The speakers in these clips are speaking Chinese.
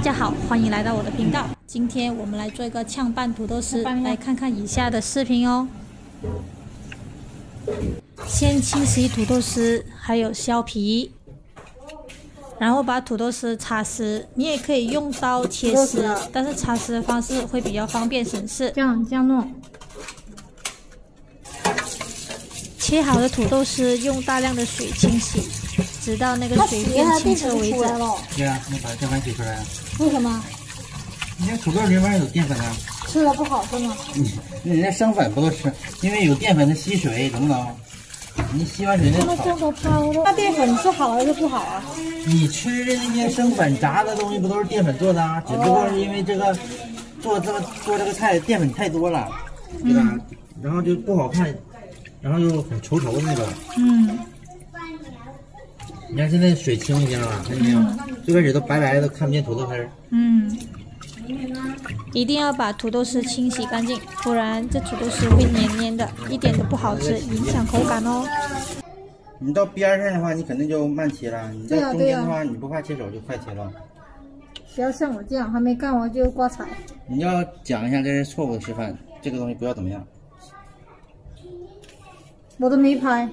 大家好，欢迎来到我的频道。今天我们来做一个炝拌土豆丝，来看看以下的视频哦。先清洗土豆丝，还有削皮，然后把土豆丝擦丝。你也可以用刀切丝，但是擦丝的方式会比较方便省事。这样这样弄。切好的土豆丝用大量的水清洗，直到那个水变清澈为止。对啊，你把淀粉洗出来啊？为什么？你那土豆里面有淀粉啊？吃了不好是吗？你人家生粉不都吃？因为有淀粉的吸水，懂不懂？你吸完水那好。那淀粉是好还是不好啊？你吃的那些生粉炸的东西不都是淀粉做的啊？只不过是因为这个做这个做这个菜淀粉太多了，对吧？然后就不好看。然后又很稠稠的那种。嗯。你看现在水清一点了，看见没有？最开始都白白的，看不见土豆丝。嗯。一定要把土豆丝清洗干净，不然这土豆丝会黏黏的，一点都不好吃，影响口感哦。你到边上的话，你肯定就慢切了；你在中间的话，你不怕切手就快切了。不要像我这样，还没干完就挂彩。你要讲一下这是错误的示范，这个东西不要怎么样。我都没拍。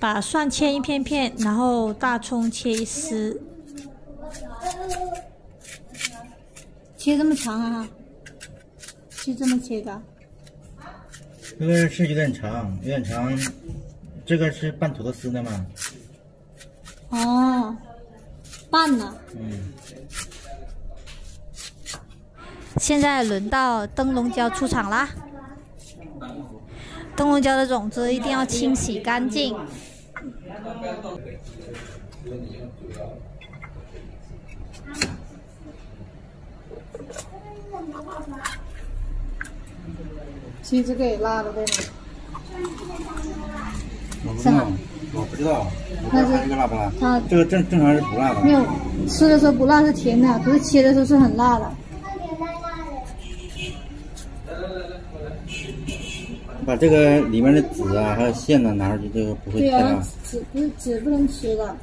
把蒜切一片片，然后大葱切一丝。切这么长啊？就这么切的？这个是有点长，有点长。这个是拌土豆丝的吗？哦，拌了。嗯。现在轮到灯笼椒出场啦！灯笼椒的种子一定要清洗干净。其实这个也辣的对吗？我不知道，我不知道。那是这个辣不辣？它这个正正常是不辣的。没有，吃的时候不辣是甜的，可是切的时候是很辣的。把这个里面的籽啊，还有线呢拿出去，这个不会太辣。籽不是籽不能吃的。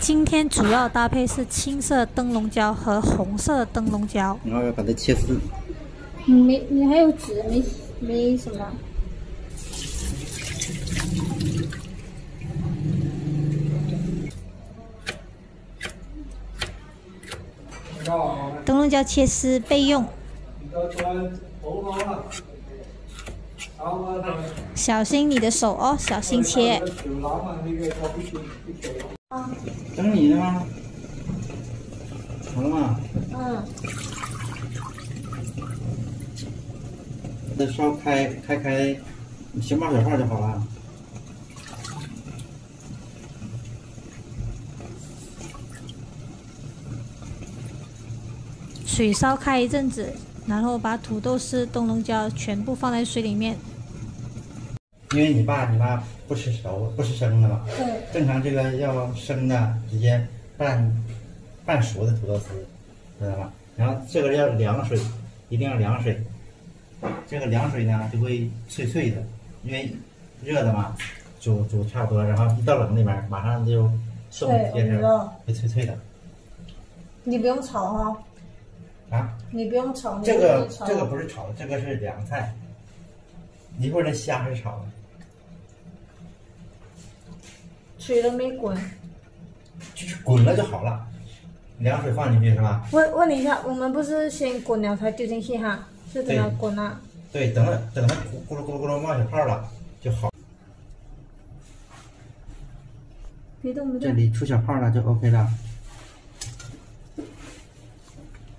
今天主要搭配是青色灯笼椒和红色灯笼椒。然后要把它切丝。没，你还有籽没？没什么。灯笼椒切丝备用。小心你的手哦，小心切。等你的吗？好了吗？嗯。再烧开开开，小冒小泡就好了。水烧开一阵子，然后把土豆丝、灯笼椒全部放在水里面。因为你爸你妈不吃熟，不吃生的嘛。对。正常这个要生的，直接拌拌熟的土豆丝，知道吧？然后这个要凉水，一定要凉水。这个凉水呢就会脆脆的，因为热的嘛，煮煮差不多，然后一到冷里面，马上就冻结着，会脆脆的。你不用炒哈。啊，你不用炒，这个这个不是炒的，这个是凉菜。一会儿那虾是炒的，水都没滚，就是滚了就好了。凉水放进去是吧？问问你一下，我们不是先滚了才丢进去哈？是等它滚了。对，等它等它咕噜咕噜咕噜冒小泡了就好。别动别动。这里出小泡了就 OK 了。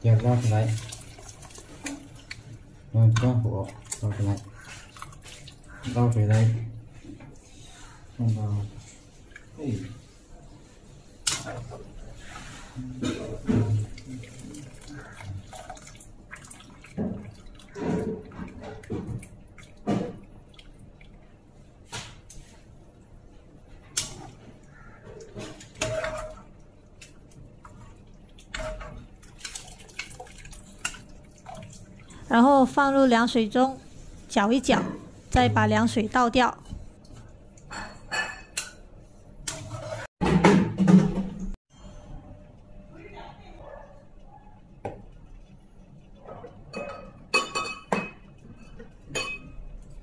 点捞出来，嗯，关火，捞出来，捞回来，放到，哎。然后放入凉水中搅一搅，再把凉水倒掉。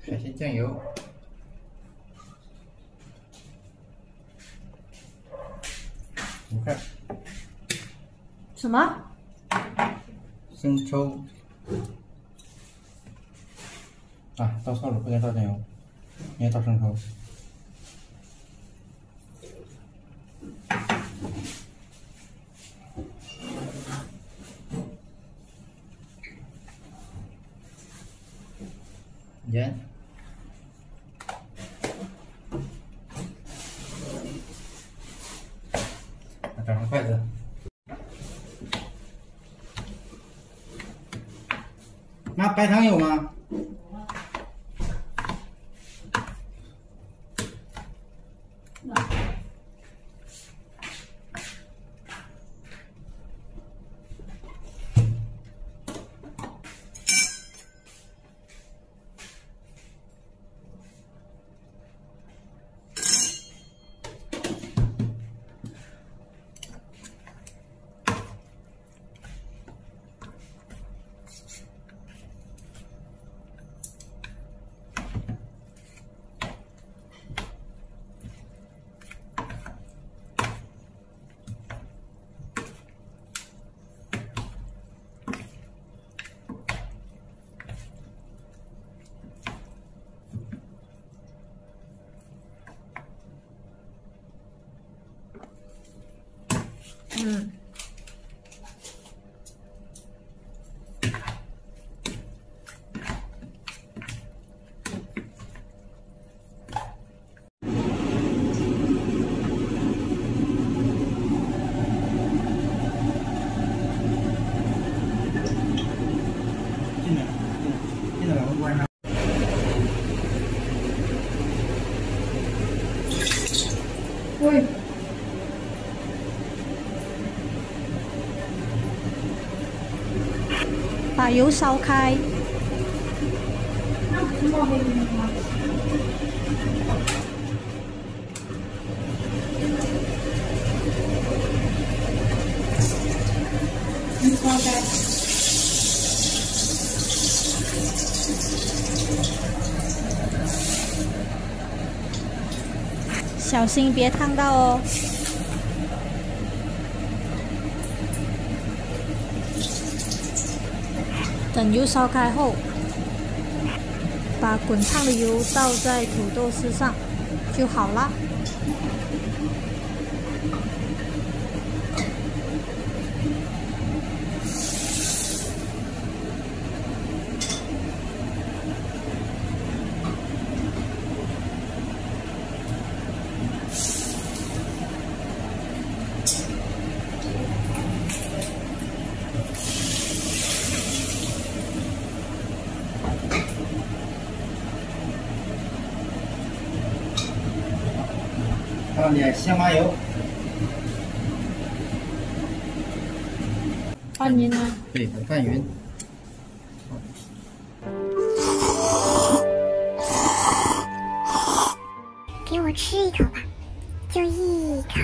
海鲜酱油。五块。什么？生抽。啊，倒错了，不该倒酱油，应该倒生抽。盐。找上筷子。那白糖有吗？嗯。进来，进来，把门关上。喂。把油烧开。小心别烫到哦。等油烧开后，把滚烫的油倒在土豆丝上就好了。放点香麻油。拌匀呢？对，拌匀。给我吃一口吧，就一口。